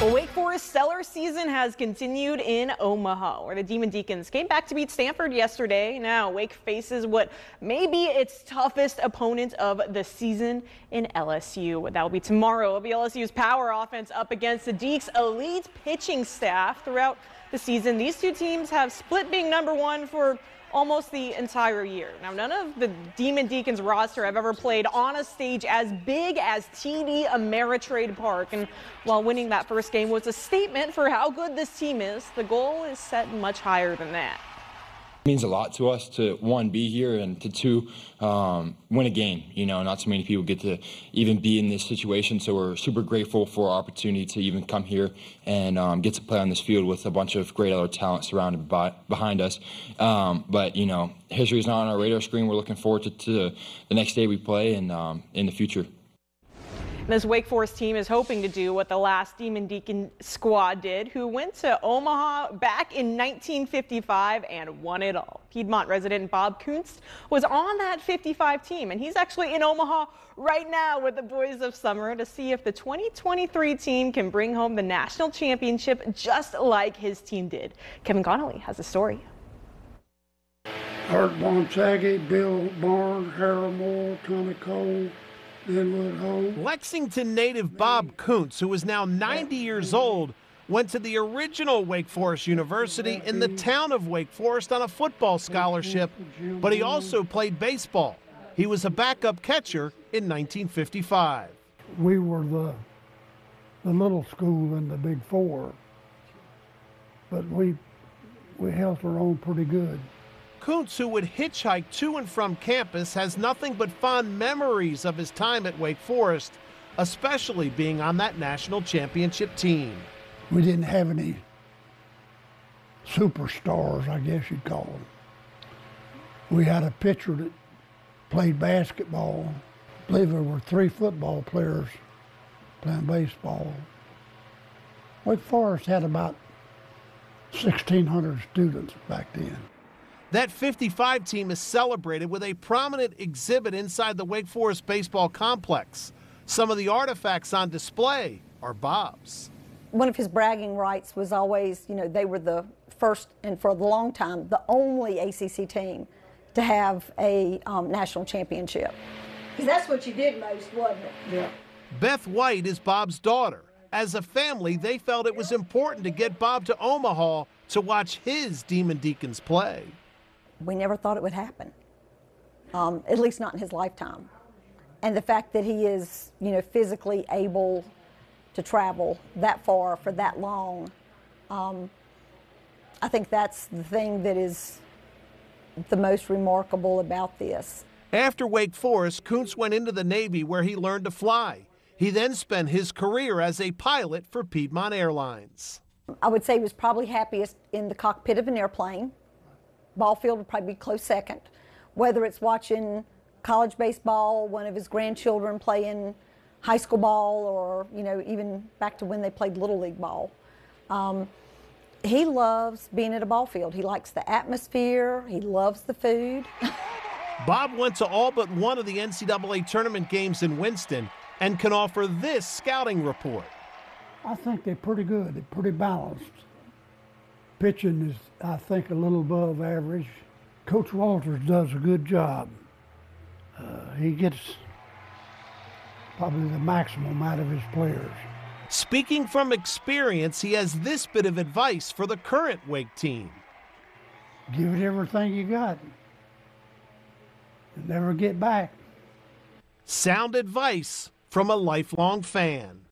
Well, Wake Forest stellar season has continued in Omaha, where the Demon Deacons came back to beat Stanford yesterday. Now, Wake faces what may be its toughest opponent of the season in LSU. That will be tomorrow. It'll be LSU's power offense up against the Deacs' elite pitching staff throughout the season. These two teams have split being number one for almost the entire year. Now, none of the Demon Deacons roster have ever played on a stage as big as TD Ameritrade Park. And while winning that first game was a statement for how good this team is, the goal is set much higher than that means a lot to us to one be here and to two um, win a game. You know, not so many people get to even be in this situation, so we're super grateful for our opportunity to even come here and um, get to play on this field with a bunch of great other talent surrounded by behind us. Um, but you know, history is not on our radar screen. We're looking forward to, to the next day we play and um, in the future. This Wake Forest team is hoping to do what the last Demon Deacon squad did, who went to Omaha back in 1955 and won it all. Piedmont resident Bob Kuntz was on that 55 team, and he's actually in Omaha right now with the Boys of Summer to see if the 2023 team can bring home the national championship just like his team did. Kevin Connolly has a story. Art Bonsagie, Bill Barnes, Harold Moore, Tommy Cole, Lexington native Bob Kuntz, who is now 90 years old, went to the original Wake Forest University in the town of Wake Forest on a football scholarship, but he also played baseball. He was a backup catcher in 1955. We were the, the little school in the Big Four, but we, we held our own pretty good. Kuntz, who would hitchhike to and from campus, has nothing but fond memories of his time at Wake Forest, especially being on that national championship team. We didn't have any superstars, I guess you'd call them. We had a pitcher that played basketball. I believe there were three football players playing baseball. Wake Forest had about 1,600 students back then. That 55 team is celebrated with a prominent exhibit inside the Wake Forest baseball complex. Some of the artifacts on display are Bob's. One of his bragging rights was always, you know, they were the first and for a long time the only ACC team to have a um, national championship. Because that's what you did most, wasn't it? Yeah. Beth White is Bob's daughter. As a family, they felt it was important to get Bob to Omaha to watch his Demon Deacons play we never thought it would happen, um, at least not in his lifetime. And the fact that he is, you know, physically able to travel that far for that long, um, I think that's the thing that is the most remarkable about this. After Wake Forest, Kuntz went into the Navy where he learned to fly. He then spent his career as a pilot for Piedmont Airlines. I would say he was probably happiest in the cockpit of an airplane ball field would probably be close second. Whether it's watching college baseball, one of his grandchildren playing high school ball, or you know even back to when they played little league ball. Um, he loves being at a ball field. He likes the atmosphere. He loves the food. Bob went to all but one of the NCAA tournament games in Winston and can offer this scouting report. I think they're pretty good. They're pretty balanced pitching is, I think, a little above average. Coach Walters does a good job. Uh, he gets probably the maximum out of his players. Speaking from experience, he has this bit of advice for the current Wake team. Give it everything you got. and never get back. Sound advice from a lifelong fan.